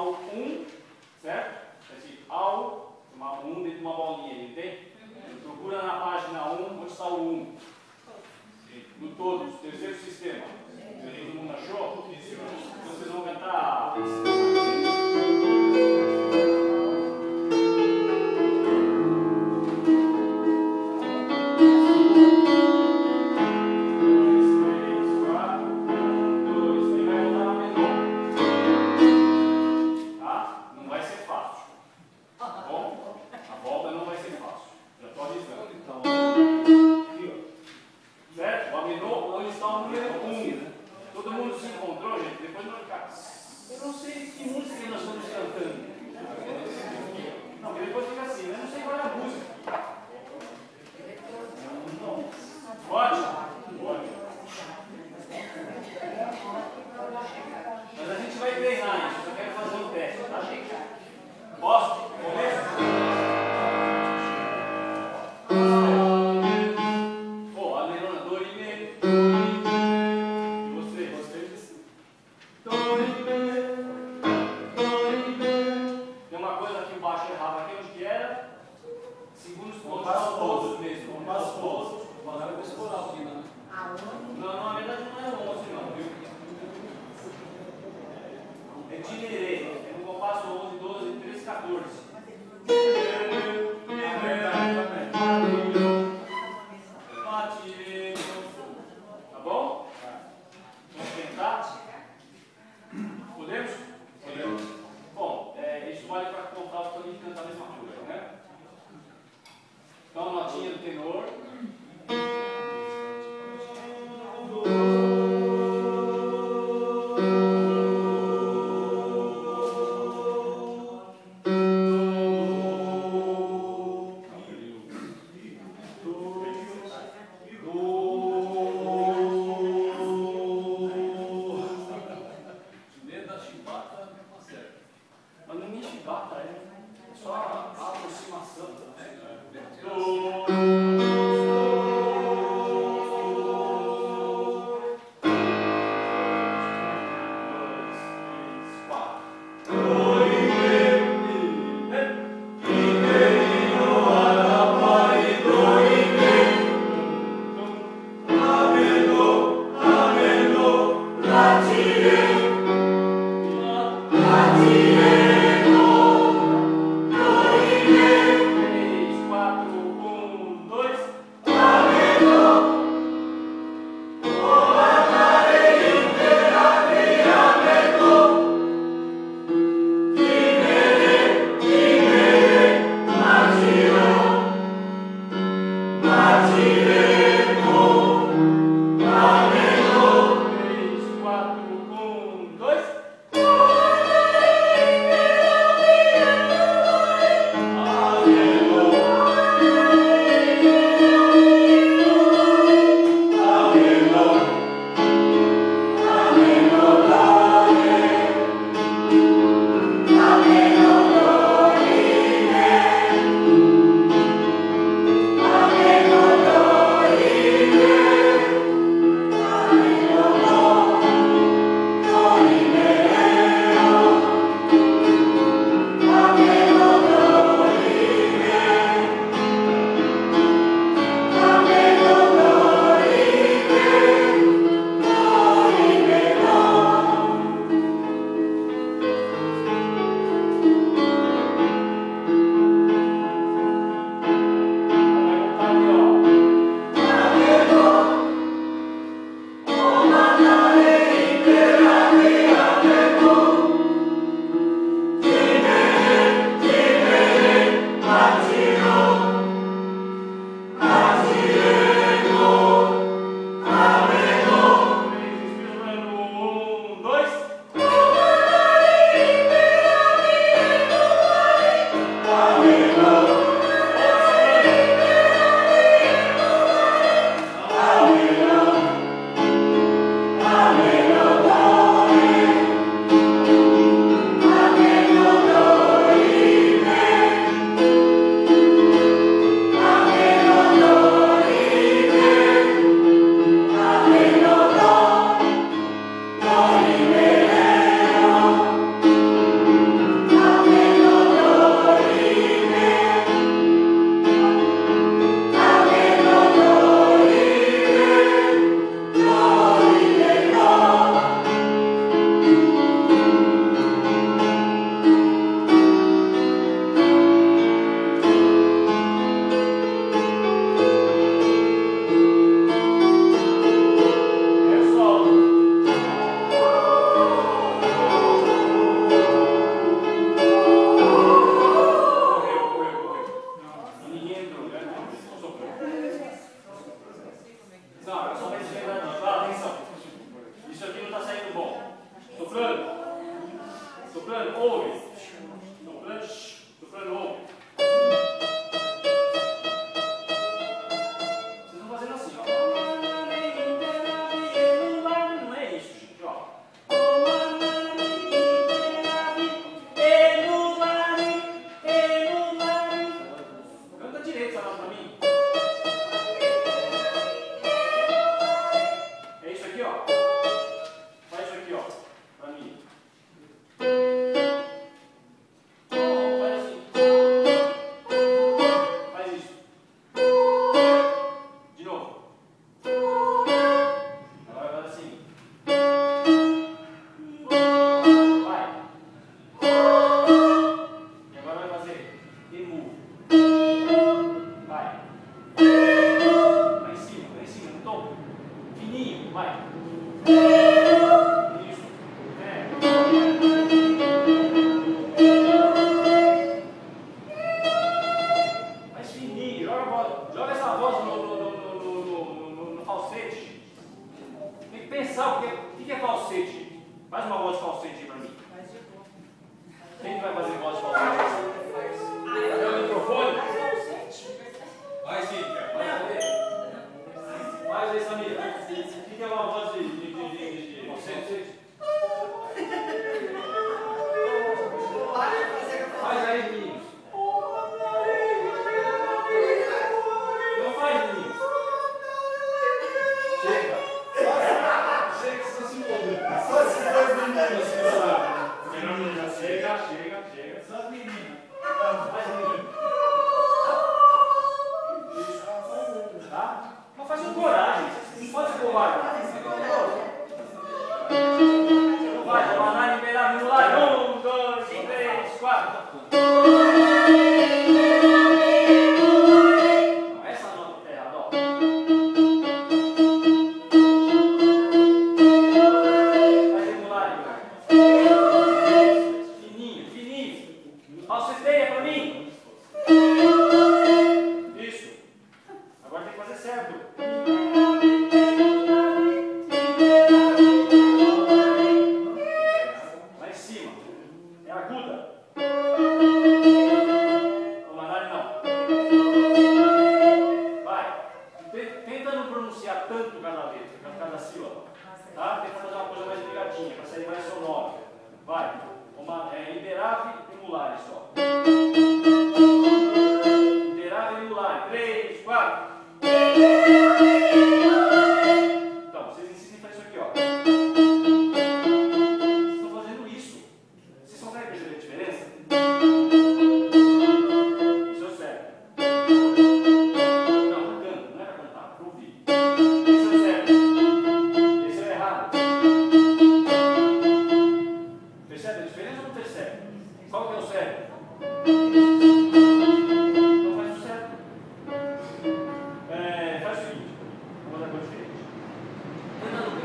ao 1, um, certo? Esse ao, uma, um dentro de uma bolinha, entende? Procura na página 1 um, onde está o 1. No todo, no terceiro sistema. Todo mundo achou? Então vocês vão cantar. Eu não sei que música nós estamos cantando. Não, porque depois fica assim, eu não sei qual é a música. Dinerei, no compasso 11, 12, 13, 14. Chega! Chega, senão se envolve. Só se dois meninos que sabem. Chega, chega, chega. Só as meninas. Tá? Mas faz coragem. Não pode. Vai, e Beira Rio, lá. Um, dois, três, quatro.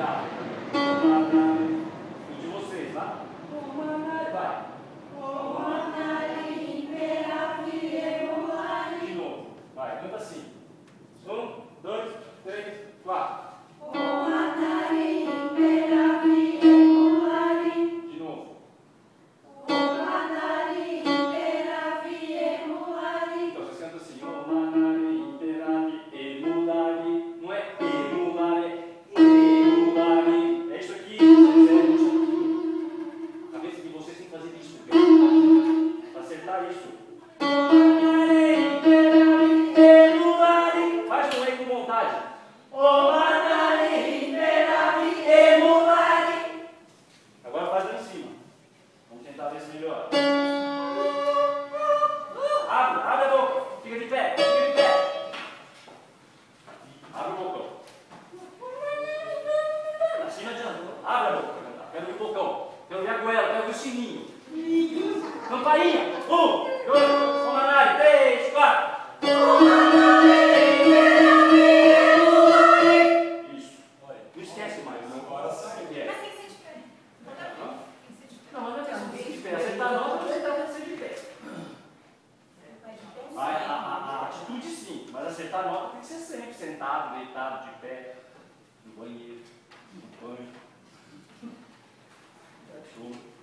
Grazie. Quero o bocão. Quero ver a goela. Quero ver o sininho. Campainha. Um, dois. Três, quatro. Isso. Não esquece mais. Agora sai. Mas tem que ser de pé. Não, não ser de pé. Ser de pé. A atitude sim, mas nota tem que ser sempre sentado, deitado, de pé, no banheiro, no banho. Arthur.